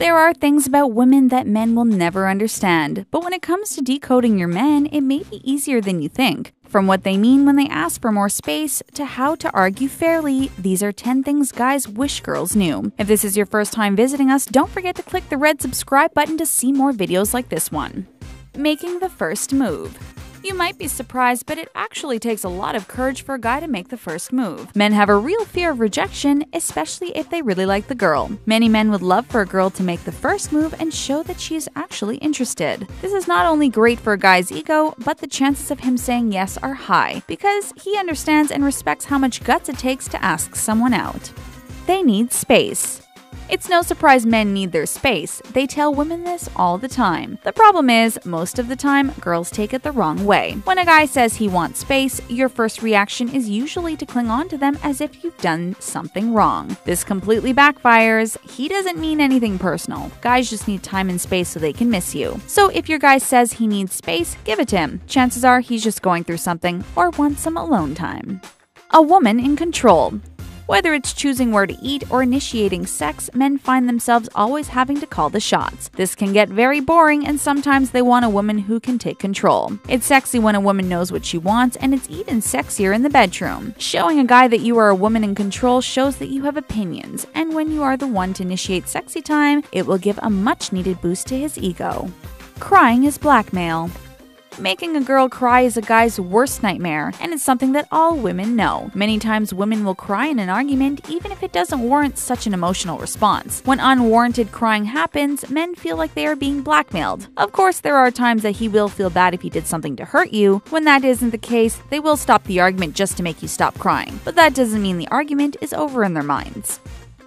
There are things about women that men will never understand, but when it comes to decoding your men, it may be easier than you think. From what they mean when they ask for more space to how to argue fairly, these are 10 things guys wish girls knew. If this is your first time visiting us, don't forget to click the red subscribe button to see more videos like this one. Making the first move. You might be surprised, but it actually takes a lot of courage for a guy to make the first move. Men have a real fear of rejection, especially if they really like the girl. Many men would love for a girl to make the first move and show that she is actually interested. This is not only great for a guy's ego, but the chances of him saying yes are high, because he understands and respects how much guts it takes to ask someone out. They need space. It's no surprise men need their space. They tell women this all the time. The problem is, most of the time, girls take it the wrong way. When a guy says he wants space, your first reaction is usually to cling on to them as if you've done something wrong. This completely backfires. He doesn't mean anything personal. Guys just need time and space so they can miss you. So if your guy says he needs space, give it to him. Chances are he's just going through something or wants some alone time. A woman in control. Whether it's choosing where to eat or initiating sex, men find themselves always having to call the shots. This can get very boring, and sometimes they want a woman who can take control. It's sexy when a woman knows what she wants, and it's even sexier in the bedroom. Showing a guy that you are a woman in control shows that you have opinions, and when you are the one to initiate sexy time, it will give a much needed boost to his ego. Crying is blackmail. Making a girl cry is a guy's worst nightmare, and it's something that all women know. Many times, women will cry in an argument even if it doesn't warrant such an emotional response. When unwarranted crying happens, men feel like they are being blackmailed. Of course, there are times that he will feel bad if he did something to hurt you. When that isn't the case, they will stop the argument just to make you stop crying. But that doesn't mean the argument is over in their minds.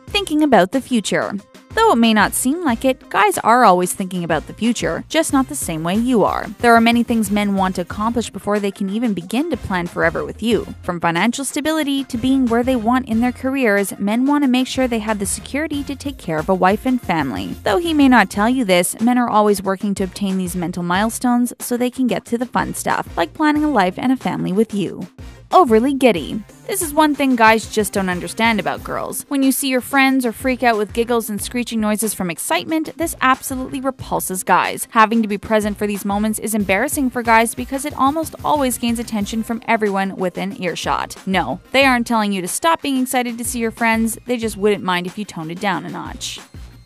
Thinking about the future. Though it may not seem like it, guys are always thinking about the future, just not the same way you are. There are many things men want to accomplish before they can even begin to plan forever with you. From financial stability to being where they want in their careers, men want to make sure they have the security to take care of a wife and family. Though he may not tell you this, men are always working to obtain these mental milestones so they can get to the fun stuff, like planning a life and a family with you overly giddy. This is one thing guys just don't understand about girls. When you see your friends or freak out with giggles and screeching noises from excitement, this absolutely repulses guys. Having to be present for these moments is embarrassing for guys because it almost always gains attention from everyone within earshot. No, they aren't telling you to stop being excited to see your friends, they just wouldn't mind if you toned it down a notch.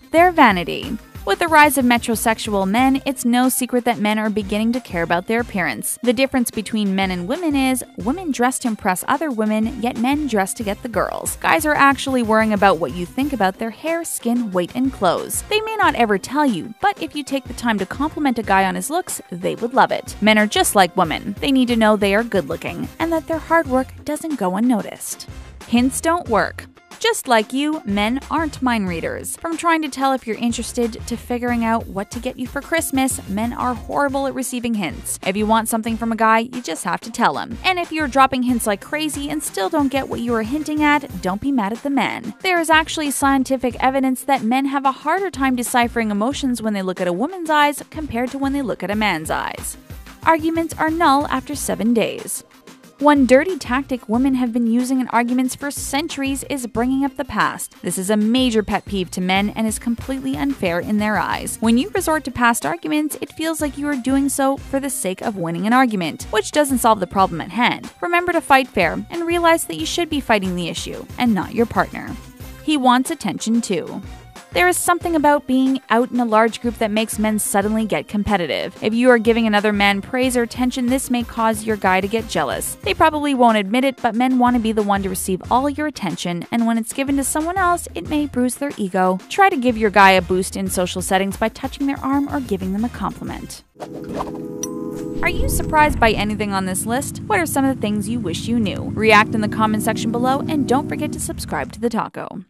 Their vanity. With the rise of metrosexual men, it's no secret that men are beginning to care about their appearance. The difference between men and women is women dress to impress other women, yet men dress to get the girls. Guys are actually worrying about what you think about their hair, skin, weight, and clothes. They may not ever tell you, but if you take the time to compliment a guy on his looks, they would love it. Men are just like women. They need to know they are good looking and that their hard work doesn't go unnoticed. Hints don't work. Just like you, men aren't mind readers. From trying to tell if you're interested to figuring out what to get you for Christmas, men are horrible at receiving hints. If you want something from a guy, you just have to tell him. And if you're dropping hints like crazy and still don't get what you are hinting at, don't be mad at the men. There is actually scientific evidence that men have a harder time deciphering emotions when they look at a woman's eyes compared to when they look at a man's eyes. Arguments are null after seven days. One dirty tactic women have been using in arguments for centuries is bringing up the past. This is a major pet peeve to men and is completely unfair in their eyes. When you resort to past arguments, it feels like you are doing so for the sake of winning an argument, which doesn't solve the problem at hand. Remember to fight fair and realize that you should be fighting the issue and not your partner. He wants attention too. There is something about being out in a large group that makes men suddenly get competitive. If you are giving another man praise or attention, this may cause your guy to get jealous. They probably won't admit it, but men want to be the one to receive all your attention, and when it's given to someone else, it may bruise their ego. Try to give your guy a boost in social settings by touching their arm or giving them a compliment. Are you surprised by anything on this list? What are some of the things you wish you knew? React in the comment section below and don't forget to subscribe to TheTalko.